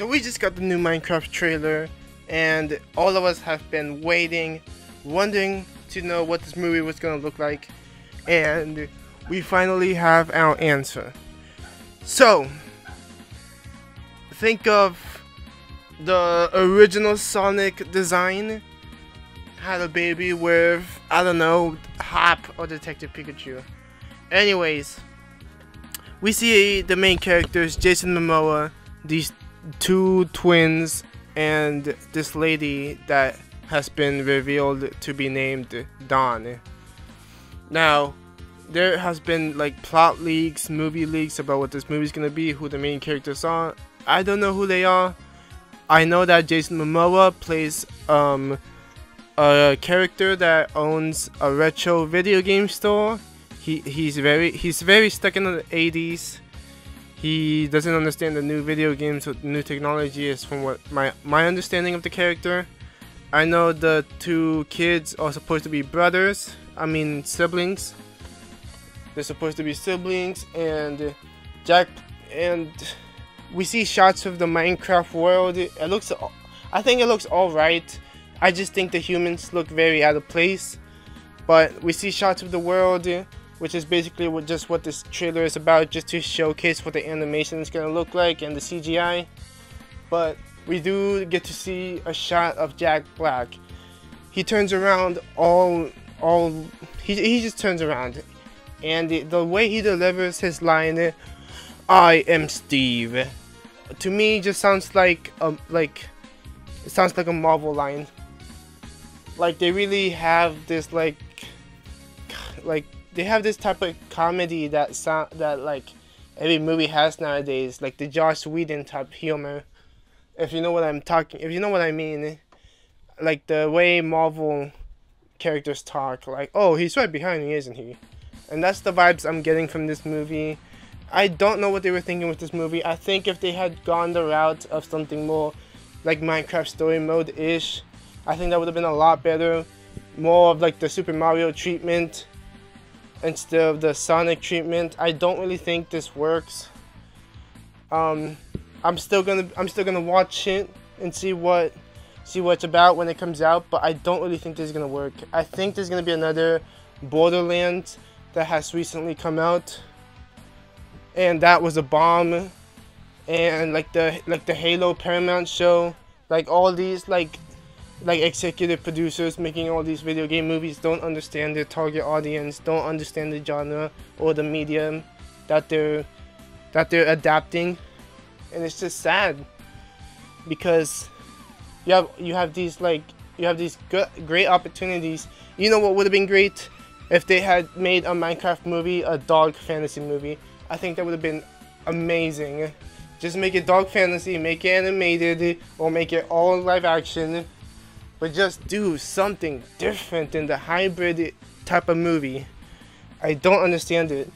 So we just got the new Minecraft trailer, and all of us have been waiting, wondering to know what this movie was gonna look like, and we finally have our answer. So, think of the original Sonic design had a baby with, I don't know, Hop or Detective Pikachu. Anyways, we see the main characters, Jason Momoa, these two twins, and this lady that has been revealed to be named Dawn. Now, there has been like plot leaks, movie leaks about what this movie's gonna be, who the main characters are. I don't know who they are. I know that Jason Momoa plays um, a character that owns a retro video game store. He he's very he's very stuck in the 80s. He doesn't understand the new video games with new technology is from what my my understanding of the character. I know the two kids are supposed to be brothers. I mean siblings. They're supposed to be siblings and Jack and we see shots of the Minecraft world. It looks I think it looks all right. I just think the humans look very out of place. But we see shots of the world which is basically what, just what this trailer is about, just to showcase what the animation is going to look like and the CGI. But we do get to see a shot of Jack Black. He turns around all, all, he, he just turns around. And the, the way he delivers his line, I am Steve, to me just sounds like, a, like, it sounds like a Marvel line. Like they really have this like, like they have this type of comedy that sound that like every movie has nowadays, like the Joss Whedon type humor. If you know what I'm talking, if you know what I mean, like the way Marvel characters talk, like oh he's right behind me, isn't he? And that's the vibes I'm getting from this movie. I don't know what they were thinking with this movie. I think if they had gone the route of something more like Minecraft story mode ish, I think that would have been a lot better. More of like the Super Mario treatment instead of the Sonic treatment. I don't really think this works. Um, I'm still gonna I'm still gonna watch it and see what see what it's about when it comes out, but I don't really think this is gonna work. I think there's gonna be another Borderlands that has recently come out, and that was a bomb. And like the like the Halo Paramount show, like all these like like executive producers making all these video game movies don't understand their target audience, don't understand the genre or the medium that they're that they're adapting, and it's just sad because you have you have these like you have these good, great opportunities. You know what would have been great if they had made a Minecraft movie, a dark fantasy movie. I think that would have been amazing. Just make it dark fantasy, make it animated, or make it all live action but just do something different in the hybrid type of movie. I don't understand it.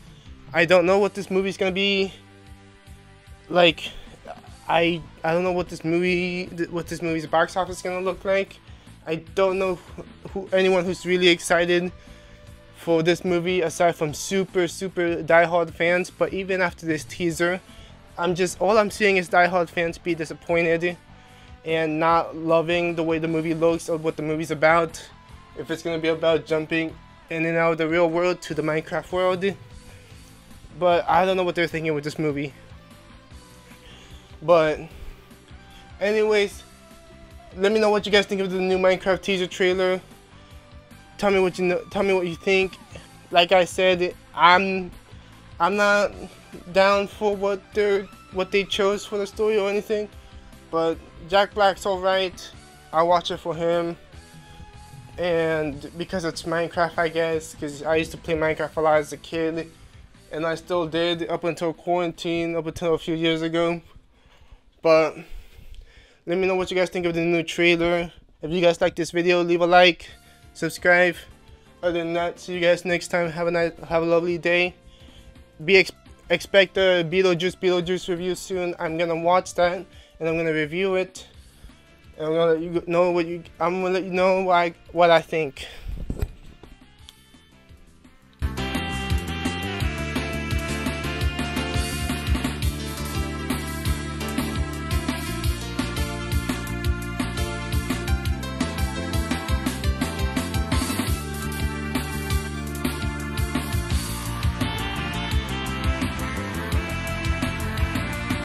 I don't know what this movie's gonna be. Like, I I don't know what this movie what this movie's box office is gonna look like. I don't know who anyone who's really excited for this movie aside from super super diehard fans. But even after this teaser, I'm just all I'm seeing is diehard fans be disappointed and not loving the way the movie looks or what the movie's about. If it's gonna be about jumping in and out of the real world to the Minecraft world. But I don't know what they're thinking with this movie. But anyways, let me know what you guys think of the new Minecraft teaser trailer. Tell me what you know, tell me what you think. Like I said, I'm I'm not down for what they what they chose for the story or anything. But Jack Black's alright. I watch it for him. And because it's Minecraft, I guess, because I used to play Minecraft a lot as a kid. And I still did up until quarantine, up until a few years ago. But let me know what you guys think of the new trailer. If you guys like this video, leave a like, subscribe. Other than that, see you guys next time. Have a nice, have a lovely day. Be ex expect the Beetlejuice Beetlejuice review soon. I'm gonna watch that and I'm gonna review it. And I'm gonna let you know what you. I'm gonna let you know I, what I think.